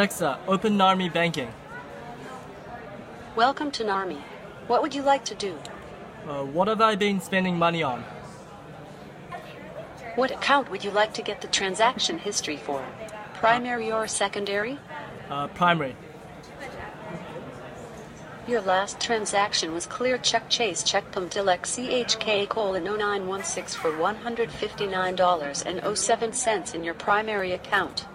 Alexa, open Narmi banking. Welcome to NARMI. What would you like to do? Uh, what have I been spending money on? What account would you like to get the transaction history for? Primary or secondary? Uh, primary. Your last transaction was clear check chase check pum dilek CHK colon 0916 for $159.07 in your primary account.